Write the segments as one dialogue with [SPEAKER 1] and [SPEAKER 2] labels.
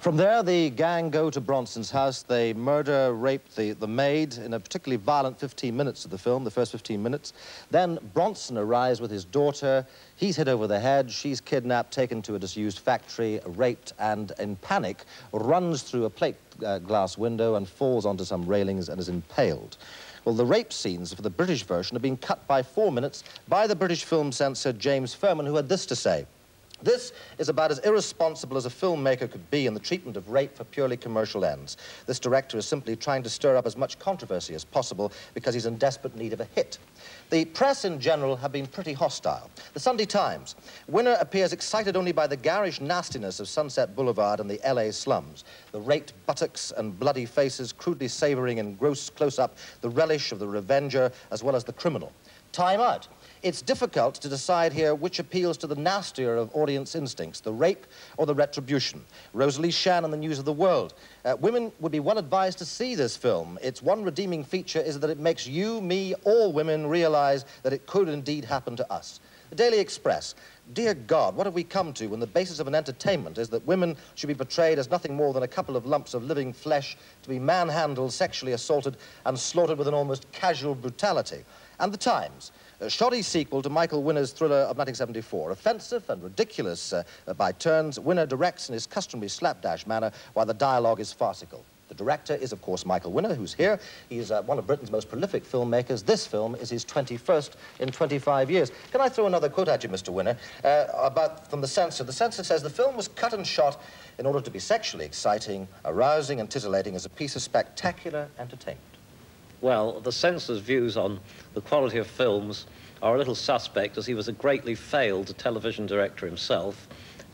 [SPEAKER 1] From there, the gang go to Bronson's house. They murder, rape the, the maid in a particularly violent 15 minutes of the film, the first 15 minutes. Then Bronson arrives with his daughter. He's hit over the head. She's kidnapped, taken to a disused factory, raped, and in panic, runs through a plate uh, glass window and falls onto some railings and is impaled. Well, the rape scenes for the British version have been cut by four minutes by the British film censor James Ferman, who had this to say. This is about as irresponsible as a filmmaker could be in the treatment of rape for purely commercial ends. This director is simply trying to stir up as much controversy as possible because he's in desperate need of a hit. The press in general have been pretty hostile. The Sunday Times. Winner appears excited only by the garish nastiness of Sunset Boulevard and the LA slums. The raked buttocks and bloody faces crudely savoring in gross close-up the relish of the revenger as well as the criminal. Time out. It's difficult to decide here which appeals to the nastier of audience instincts, the rape or the retribution. Rosalie Shann in the News of the World. Uh, women would be well advised to see this film. Its one redeeming feature is that it makes you, me, all women realize that it could indeed happen to us. The Daily Express. Dear God, what have we come to when the basis of an entertainment is that women should be portrayed as nothing more than a couple of lumps of living flesh to be manhandled, sexually assaulted, and slaughtered with an almost casual brutality? And The Times a shoddy sequel to Michael Winner's thriller of 1974. Offensive and ridiculous uh, by turns, Winner directs in his customary slapdash manner while the dialogue is farcical. The director is, of course, Michael Winner, who's here. He's uh, one of Britain's most prolific filmmakers. This film is his 21st in 25 years. Can I throw another quote at you, Mr. Winner, uh, about from the censor? The censor says the film was cut and shot in order to be sexually exciting, arousing, and titillating as a piece of spectacular entertainment.
[SPEAKER 2] Well, the censor's views on the quality of films are a little suspect as he was a greatly failed television director himself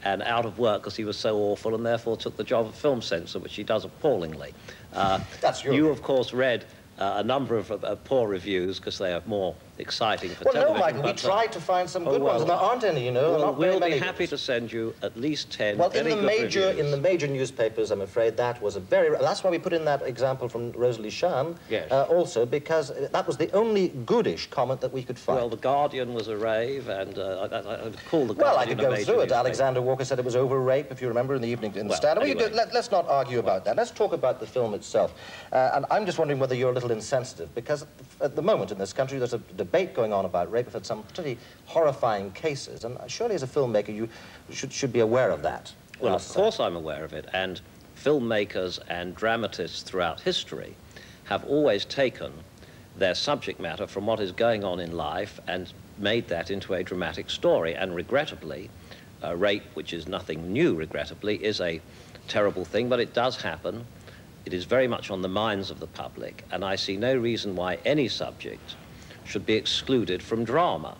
[SPEAKER 2] and out of work because he was so awful and therefore took the job of film censor, which he does appallingly.
[SPEAKER 1] Uh, That's your
[SPEAKER 2] You, of course, read uh, a number of uh, poor reviews because they are more exciting for
[SPEAKER 1] well,
[SPEAKER 2] television.
[SPEAKER 1] Well, no, Michael, we tried to find some oh, good well, ones, and there aren't any, you know.
[SPEAKER 2] Well, we'll be happy to send you at least ten.
[SPEAKER 1] Well, in the major
[SPEAKER 2] reviews.
[SPEAKER 1] in the major newspapers, I'm afraid that was a very. That's why we put in that example from Rosalie Shann.
[SPEAKER 2] Yes.
[SPEAKER 1] Uh, also, because that was the only goodish comment that we could find.
[SPEAKER 2] Well, the Guardian was a rave, and uh, I, I, call the Guardian.
[SPEAKER 1] Well, I could go through
[SPEAKER 2] it.
[SPEAKER 1] Newspaper. Alexander Walker said it was over rape, if you remember, in the evening in the
[SPEAKER 2] well,
[SPEAKER 1] Standard.
[SPEAKER 2] Anyway.
[SPEAKER 1] let, us not argue about that. Let's talk about the film itself. Uh, and I'm just wondering whether you're a little insensitive, because at the moment in this country, there's a debate going on about rape. We've had some pretty horrifying cases, and surely as a filmmaker, you should, should be aware of that.
[SPEAKER 2] Well, of course I'm aware of it, and filmmakers and dramatists throughout history have always taken their subject matter from what is going on in life and made that into a dramatic story. And regrettably, uh, rape, which is nothing new, regrettably, is a terrible thing, but it does happen. It is very much on the minds of the public, and I see no reason why any subject should be excluded from drama.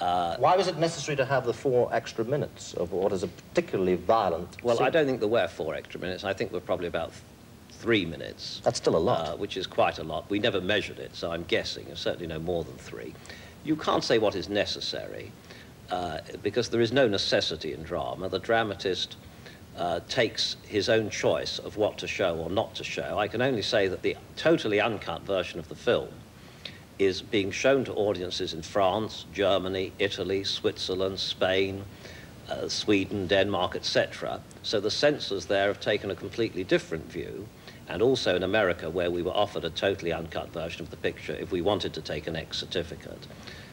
[SPEAKER 1] Uh, Why was it necessary to have the four extra minutes of what is a particularly violent
[SPEAKER 2] Well,
[SPEAKER 1] scene?
[SPEAKER 2] I don't think there were four extra minutes. I think we're probably about three minutes.
[SPEAKER 1] That's still a lot.
[SPEAKER 2] Uh, which is quite a lot. We never measured it, so I'm guessing. It's certainly no more than three. You can't say what is necessary, uh, because there is no necessity in drama. The dramatist uh, takes his own choice of what to show or not to show. I can only say that the totally uncut version of the film is being shown to audiences in France, Germany, Italy, Switzerland, Spain, uh, Sweden, Denmark, etc. So the censors there have taken a completely different view, and also in America, where we were offered a totally uncut version of the picture if we wanted to take an X certificate.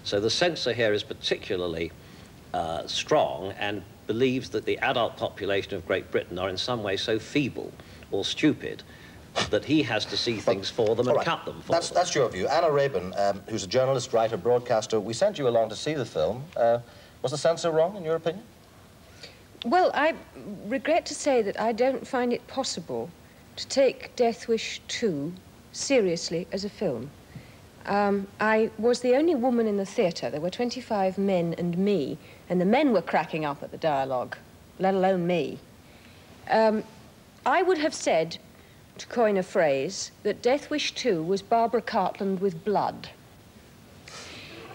[SPEAKER 2] So the censor here is particularly uh, strong and believes that the adult population of Great Britain are in some way so feeble or stupid that he has to see things for them and
[SPEAKER 1] right.
[SPEAKER 2] cut them for
[SPEAKER 1] that's,
[SPEAKER 2] them.
[SPEAKER 1] That's your view. Anna Raeburn, um, who's a journalist, writer, broadcaster, we sent you along to see the film. Uh, was the censor wrong, in your opinion?
[SPEAKER 3] Well, I regret to say that I don't find it possible to take Death Wish 2 seriously as a film. Um, I was the only woman in the theatre. There were 25 men and me, and the men were cracking up at the dialogue, let alone me. Um, I would have said, to coin a phrase, that Death Wish 2 was Barbara Cartland with blood.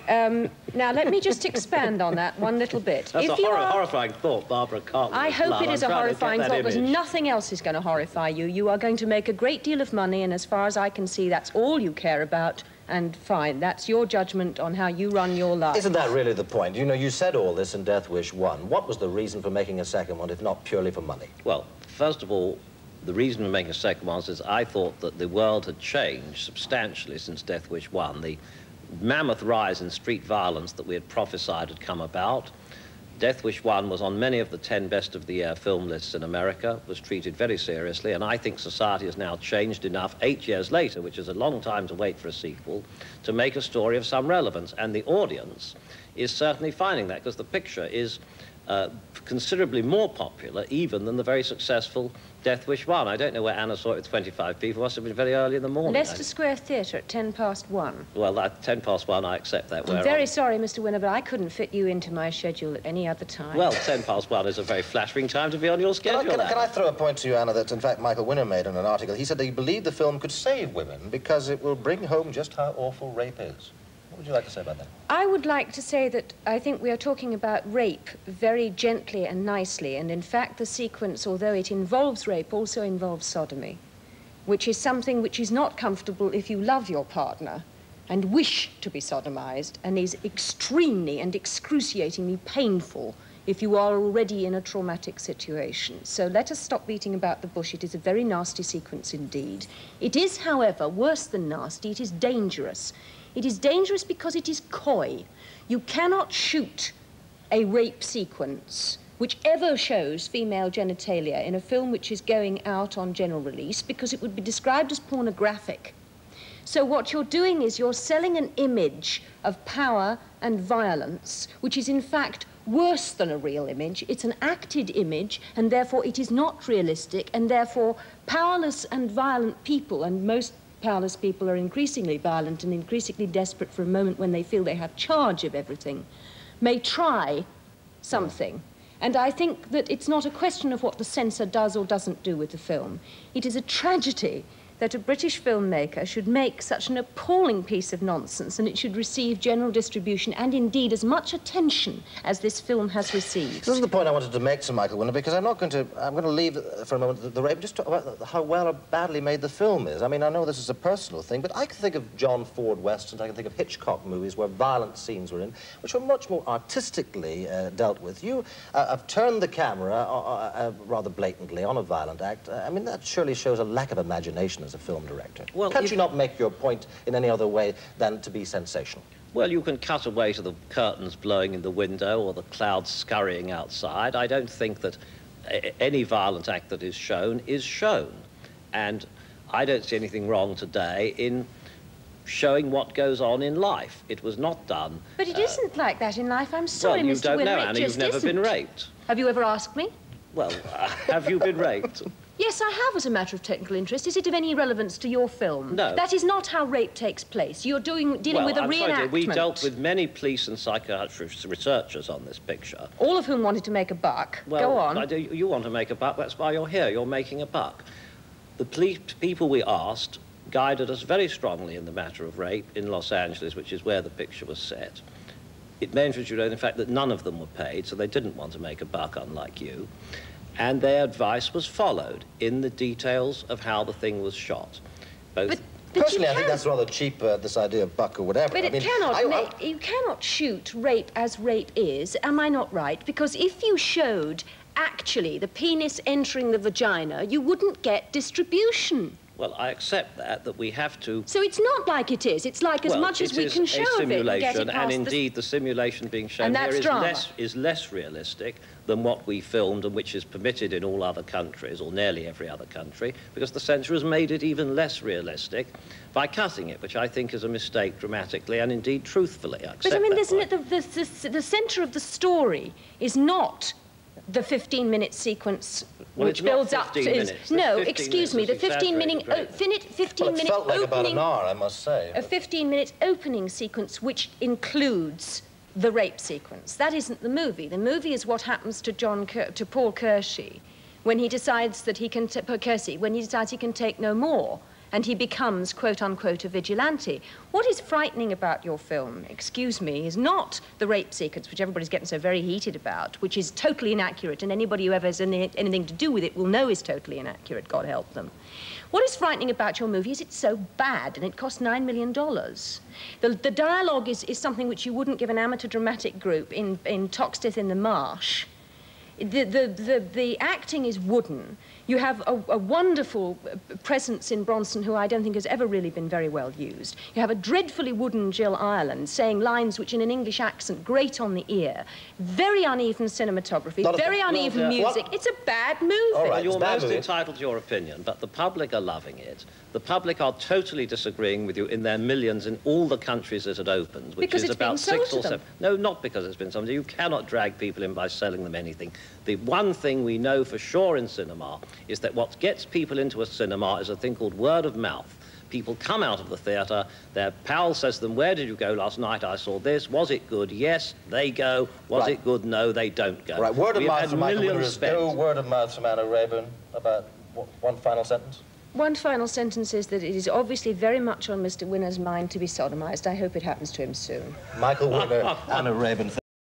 [SPEAKER 3] Um, now, let me just expand on that one little bit.
[SPEAKER 2] That's if a horror, are, horrifying thought, Barbara Cartland.
[SPEAKER 3] I hope
[SPEAKER 2] blood.
[SPEAKER 3] it is
[SPEAKER 2] I'm
[SPEAKER 3] a horrifying thought
[SPEAKER 2] because
[SPEAKER 3] nothing else is going to horrify you. You are going to make a great deal of money, and as far as I can see, that's all you care about, and fine. That's your judgment on how you run your life.
[SPEAKER 1] Isn't that really the point? You know, you said all this in Death Wish 1. What was the reason for making a second one, if not purely for money?
[SPEAKER 2] Well, first of all, the reason for making a second one is I thought that the world had changed substantially since Death Wish 1. The mammoth rise in street violence that we had prophesied had come about. Death Wish 1 was on many of the 10 best of the year film lists in America, was treated very seriously, and I think society has now changed enough eight years later, which is a long time to wait for a sequel, to make a story of some relevance. And the audience is certainly finding that, because the picture is uh, considerably more popular even than the very successful Death Wish 1. I don't know where Anna saw it with 25 people. It must have been very early in the morning.
[SPEAKER 3] Leicester Square Theatre at 10 past 1.
[SPEAKER 2] Well, at 10 past 1, I accept that.
[SPEAKER 3] I'm very on. sorry, Mr. Winner, but I couldn't fit you into my schedule at any other time.
[SPEAKER 2] Well, 10 past 1 is a very flattering time to be on your schedule.
[SPEAKER 1] Can I, can, can I throw a point to you, Anna, that in fact Michael Winner made in an article? He said that he believed the film could save women because it will bring home just how awful rape is would you like to say about that?
[SPEAKER 3] I would like to say that I think we are talking about rape very gently and nicely, and in fact, the sequence, although it involves rape, also involves sodomy, which is something which is not comfortable if you love your partner and wish to be sodomized, and is extremely and excruciatingly painful if you are already in a traumatic situation. So let us stop beating about the bush. It is a very nasty sequence indeed. It is, however, worse than nasty. It is dangerous. It is dangerous because it is coy. You cannot shoot a rape sequence which ever shows female genitalia in a film which is going out on general release because it would be described as pornographic. So what you're doing is you're selling an image of power and violence, which is in fact worse than a real image. It's an acted image, and therefore it is not realistic, and therefore powerless and violent people, and most powerless people are increasingly violent and increasingly desperate for a moment when they feel they have charge of everything, may try something. And I think that it's not a question of what the censor does or doesn't do with the film. It is a tragedy that a British filmmaker should make such an appalling piece of nonsense and it should receive general distribution and indeed as much attention as this film has received.
[SPEAKER 1] This is the point I wanted to make Sir Michael Winner because I'm not going to, I'm going to leave for a moment the, the rape, just talk about how well or badly made the film is. I mean, I know this is a personal thing, but I can think of John Ford westerns, I can think of Hitchcock movies where violent scenes were in, which were much more artistically uh, dealt with. You uh, have turned the camera uh, uh, uh rather blatantly on a violent act. Uh, I mean, that surely shows a lack of imagination as a film director? Well, Can't if... you not make your point in any other way than to be sensational?
[SPEAKER 2] Well, you can cut away to the curtains blowing in the window or the clouds scurrying outside. I don't think that any violent act that is shown is shown. And I don't see anything wrong today in showing what goes on in life. It was not done.
[SPEAKER 3] But it uh, not like that in life. I'm sorry,
[SPEAKER 2] well, you
[SPEAKER 3] Mr.
[SPEAKER 2] don't
[SPEAKER 3] Winner,
[SPEAKER 2] know, Anna. You've never
[SPEAKER 3] isn't.
[SPEAKER 2] been raped.
[SPEAKER 3] Have you ever asked me?
[SPEAKER 2] Well, uh, have you been raped?
[SPEAKER 3] Yes, I have as a matter of technical interest. Is it of any relevance to your film?
[SPEAKER 2] No.
[SPEAKER 3] That is not how rape takes place. You're doing, dealing
[SPEAKER 2] well,
[SPEAKER 3] with a
[SPEAKER 2] I'm
[SPEAKER 3] reenactment.
[SPEAKER 2] Sorry, we dealt with many police and psychiatrist researchers on this picture.
[SPEAKER 3] All of whom wanted to make a buck.
[SPEAKER 2] Well,
[SPEAKER 3] Go on.
[SPEAKER 2] I do, you want to make a buck, that's why you're here. You're making a buck. The police, people we asked guided us very strongly in the matter of rape in Los Angeles, which is where the picture was set. It may interest you know, in fact, that none of them were paid, so they didn't want to make a buck, unlike you and their advice was followed in the details of how the thing was shot.
[SPEAKER 3] Both but, but
[SPEAKER 1] Personally, I think that's rather cheap, uh, this idea of buck or whatever.
[SPEAKER 3] But
[SPEAKER 1] I
[SPEAKER 3] it
[SPEAKER 1] mean,
[SPEAKER 3] cannot
[SPEAKER 1] I,
[SPEAKER 3] make, you cannot shoot rape as rape is. Am I not right? Because if you showed actually the penis entering the vagina, you wouldn't get distribution.
[SPEAKER 2] Well, I accept that, that we have to...
[SPEAKER 3] So it's not like it is. It's like as
[SPEAKER 2] well,
[SPEAKER 3] much as we can show of it and get it
[SPEAKER 2] and indeed the... the simulation being shown here is less, is less realistic than what we filmed and which is permitted in all other countries, or nearly every other country, because the censor has made it even less realistic by cutting it, which I think is a mistake dramatically and indeed truthfully. I
[SPEAKER 3] but I mean, isn't it the, the, the, the centre of the story is not the 15-minute sequence
[SPEAKER 2] well,
[SPEAKER 3] which builds up
[SPEAKER 2] to
[SPEAKER 3] is no excuse me the 15 minute oh, 15
[SPEAKER 1] well,
[SPEAKER 3] minute
[SPEAKER 1] felt like
[SPEAKER 3] opening
[SPEAKER 1] about an hour I must say.
[SPEAKER 3] a 15 minute opening sequence which includes the rape sequence. That isn't the movie. The movie is what happens to John to Paul Kersey when he decides that he can Kersey when he decides he can take no more and he becomes, quote unquote, a vigilante. What is frightening about your film, excuse me, is not the rape sequence, which everybody's getting so very heated about, which is totally inaccurate, and anybody who ever has any, anything to do with it will know is totally inaccurate, God help them. What is frightening about your movie is it's so bad and it cost $9 million. The, the dialogue is, is something which you wouldn't give an amateur dramatic group in, in Toxteth in the Marsh. The, the, the, the acting is wooden. You have a, a, wonderful presence in Bronson who I don't think has ever really been very well used. You have a dreadfully wooden Jill Ireland saying lines which in an English accent grate on the ear. Very uneven cinematography, Not very uneven well, music. What? It's a bad movie.
[SPEAKER 2] All right, You're most movie. entitled to your opinion, but the public are loving it. The public are totally disagreeing with you in their millions in all the countries that it opens, which
[SPEAKER 3] because
[SPEAKER 2] is about
[SPEAKER 3] six
[SPEAKER 2] or seven. No, not because it's been sold. You cannot drag people in by selling them anything. The one thing we know for sure in cinema is that what gets people into a cinema is a thing called word of mouth. People come out of the theatre, their pal says to them, where did you go last night? I saw this. Was it good? Yes, they go. Was right. it good? No, they don't go.
[SPEAKER 1] Right, word of We've mouth from Michael Winner is no word of mouth from Anna Raeburn about one final sentence.
[SPEAKER 3] One final sentence is that it is obviously very much on Mr. Winner's mind to be sodomized. I hope it happens to him soon.
[SPEAKER 1] Michael Winner, Anna Raeburn.